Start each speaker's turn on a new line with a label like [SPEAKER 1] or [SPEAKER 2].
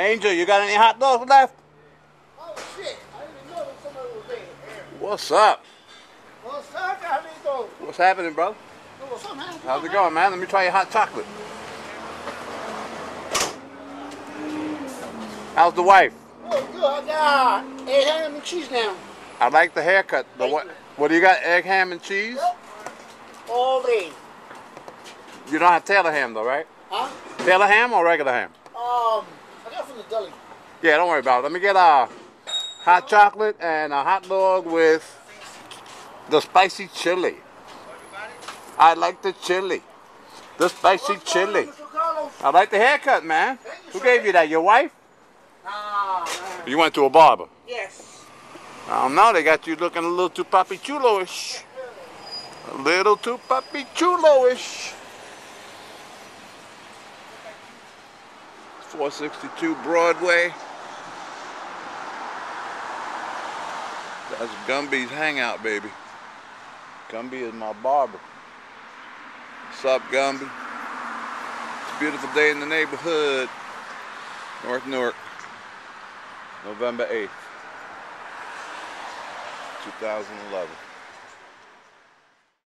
[SPEAKER 1] Angel, you got any hot dogs left?
[SPEAKER 2] Oh shit! I didn't know somebody was there.
[SPEAKER 1] What's up?
[SPEAKER 2] What's up, Carlito?
[SPEAKER 1] What's happening, bro?
[SPEAKER 2] What's up, man?
[SPEAKER 1] How's it going, man? Let me try your hot chocolate. How's the wife?
[SPEAKER 2] Oh, good. I got egg, ham, and cheese now.
[SPEAKER 1] I like the haircut. The what? What do you got? Egg, ham, and cheese?
[SPEAKER 2] Yep. All day.
[SPEAKER 1] You don't have Taylor ham though, right?
[SPEAKER 2] Huh?
[SPEAKER 1] Taylor ham or regular ham?
[SPEAKER 2] Um, from the deli.
[SPEAKER 1] Yeah, don't worry about it. Let me get a hot chocolate and a hot dog with the spicy chili. I like the chili. The spicy
[SPEAKER 2] What's going on,
[SPEAKER 1] chili. I like the haircut, man. Who gave you that? Your wife?
[SPEAKER 2] Ah.
[SPEAKER 1] You went to a barber.
[SPEAKER 2] Yes.
[SPEAKER 1] I don't know. They got you looking a little too papi chulo-ish. A little too papi chulo-ish. 462 Broadway. That's Gumby's hangout, baby. Gumby is my barber. What's up, Gumby? It's a beautiful day in the neighborhood. North Newark. November 8th. 2011.